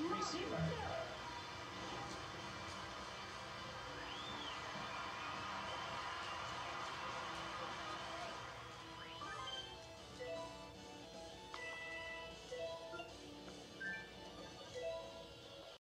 receiver.